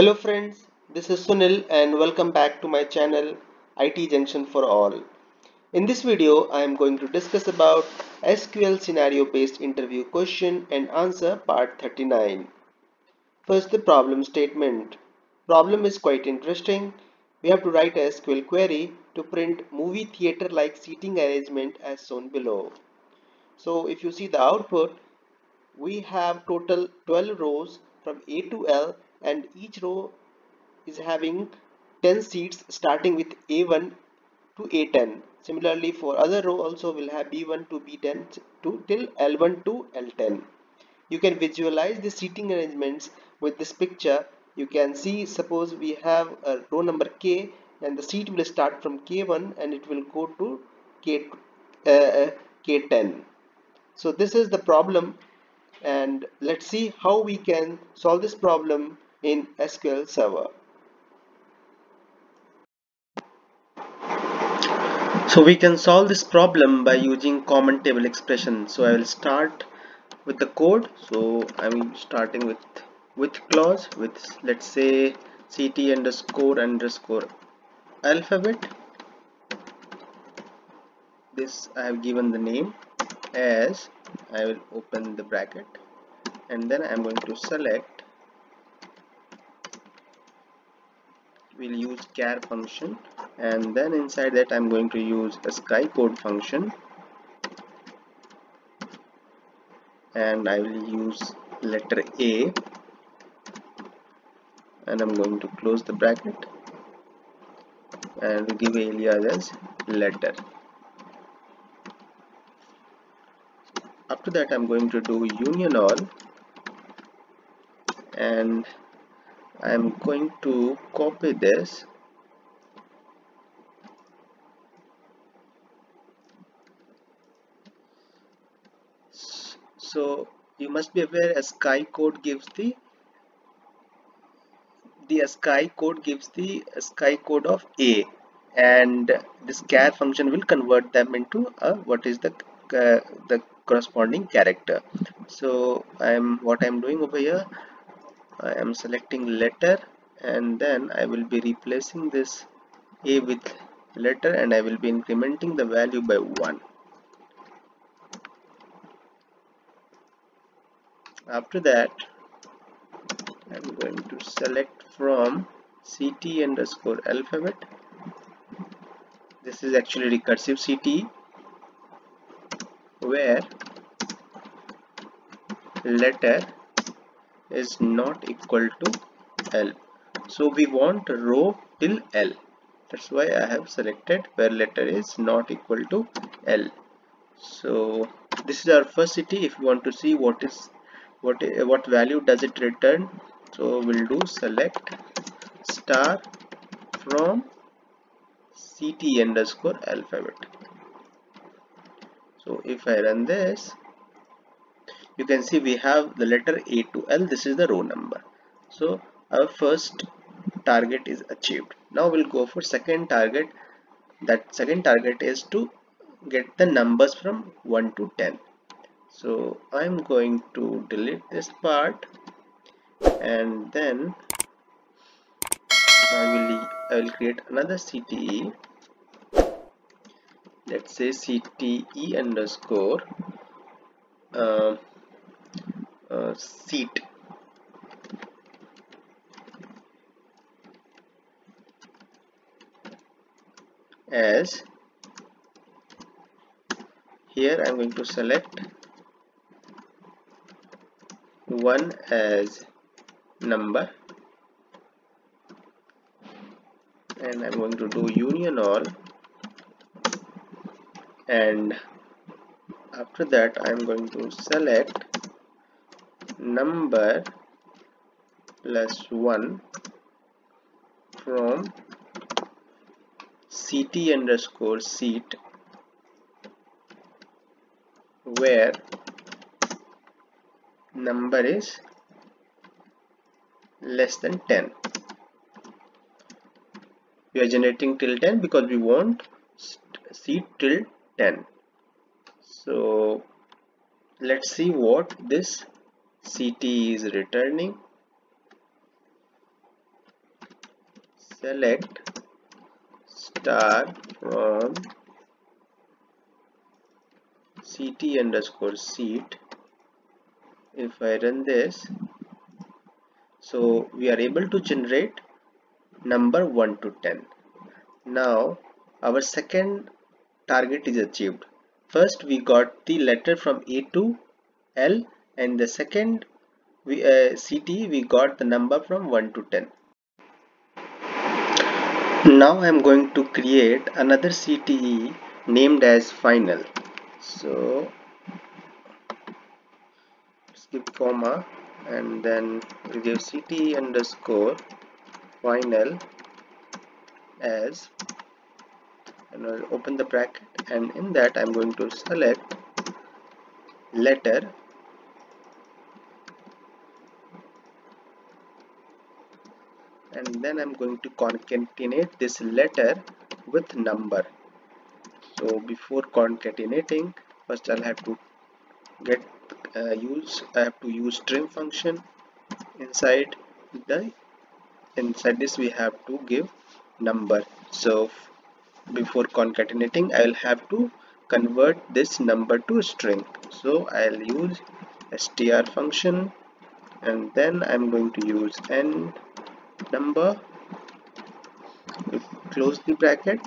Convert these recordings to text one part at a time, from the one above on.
Hello friends, this is Sunil and welcome back to my channel IT Junction for All. In this video, I am going to discuss about SQL scenario based interview question and answer part 39. First the problem statement. Problem is quite interesting. We have to write a SQL query to print movie theater like seating arrangement as shown below. So if you see the output, we have total 12 rows from A to L and each row is having 10 seats starting with A1 to A10. Similarly for other row also will have B1 to B10 to till L1 to L10. You can visualize the seating arrangements with this picture. You can see suppose we have a row number K and the seat will start from K1 and it will go to K, uh, K10. So this is the problem and let's see how we can solve this problem in SQL Server. So we can solve this problem by using common table expression. So I will start with the code. So I'm starting with with clause with let's say ct underscore underscore alphabet. This I have given the name as I will open the bracket and then I'm going to select we'll use char function. And then inside that I'm going to use ASCII code function. And I will use letter A. And I'm going to close the bracket. And give alias as letter. After that I'm going to do union all. And I'm going to copy this. So you must be aware ASCII code gives the the ASCII code gives the ASCII code of a. And this char function will convert them into a what is the uh, the corresponding character. So i'm what i'm doing over here I am selecting letter and then I will be replacing this a with letter and I will be incrementing the value by 1 after that I'm going to select from ct underscore alphabet. This is actually recursive ct where letter is not equal to L. So we want row till L. That's why I have selected where letter is not equal to L. So this is our first CTE. If you want to see what is what what value does it return so we'll do select star from ct underscore alphabet. So if I run this you can see we have the letter A to L. This is the row number. So our first target is achieved. Now we'll go for second target. That second target is to get the numbers from 1 to 10 so I'm going to delete this part and then I will I will create another CTE let's say CTE underscore uh, uh, seat. As here I'm going to select one as number. And I'm going to do union all. And after that I'm going to select number plus 1 from ct underscore seat where number is less than 10 we are generating till 10 because we want seat till 10 so let's see what this CT is returning. Select star from ct underscore seat. If I run this so we are able to generate number 1 to 10 now our second target is achieved. First we got the letter from A to L and the second we, uh, CT we got the number from 1 to 10 now I am going to create another CTE named as final. So skip comma and then we give CTE underscore final as and I'll open the bracket and in that I'm going to select letter and then I'm going to concatenate this letter with number. So before concatenating first I'll have to get uh, use I have to use trim function inside the inside this we have to give number. So before concatenating I'll have to convert this number to string. So I'll use str function and then I'm going to use n number close the bracket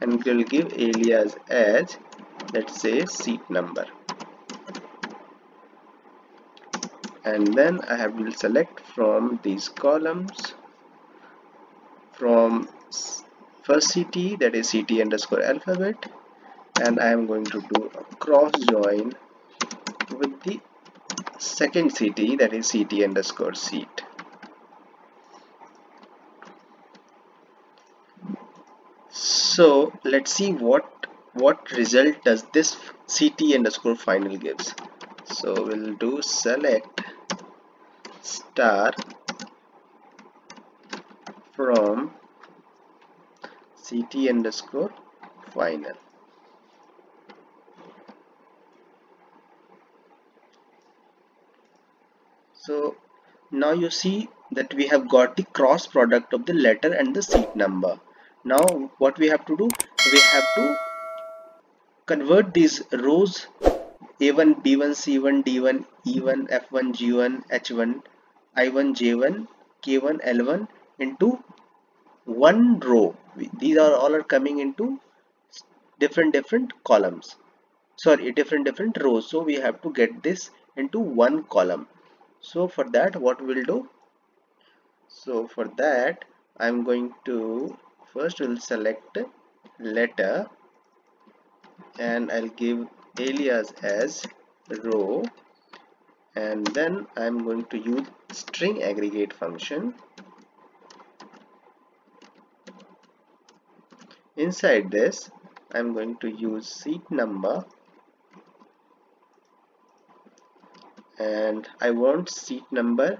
and we'll give alias as let's say seat number. And then I have will select from these columns from first CT that is CT underscore alphabet and I am going to do a cross join with the second CT that is CT underscore seat so let's see what what result does this CT underscore final gives. So we'll do select star from ct underscore final. So now you see that we have got the cross product of the letter and the seat number now what we have to do we have to convert these rows a1 b1 c1 d1 e1 f1 g1 h1 i1 j1 k1 l1 into one row. These are all are coming into different different columns. Sorry different different rows. So we have to get this into one column. So for that what we'll do? So for that I'm going to first we'll select letter and I'll give alias as row and then I'm going to use string aggregate function. Inside this I'm going to use seat number and I want seat number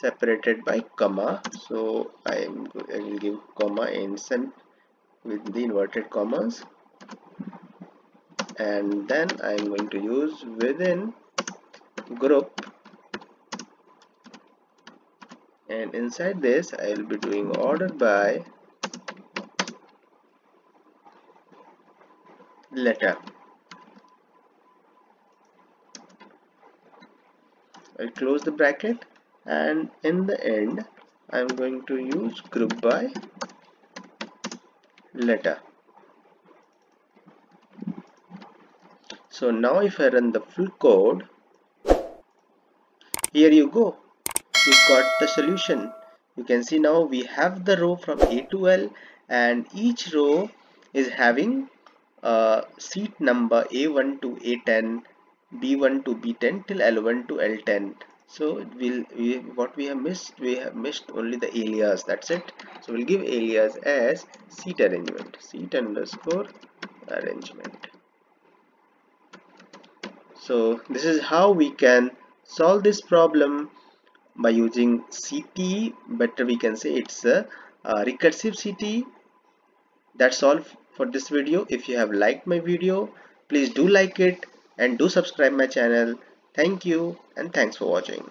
separated by comma. So I, am, I will give comma inside with the inverted commas. And then I'm going to use within group. And inside this I will be doing order by letter. I close the bracket and in the end I'm going to use group by letter. So now if I run the full code here you go. You got the solution. You can see now we have the row from A to L and each row is having a seat number A1 to A10 B1 to B10 till L1 to L10 so it will we, what we have missed we have missed only the alias that's it. So we'll give alias as seat arrangement seat underscore arrangement. So this is how we can solve this problem by using CTE better we can say it's a, a recursive CTE that's all for this video. If you have liked my video please do like it and do subscribe my channel thank you and thanks for watching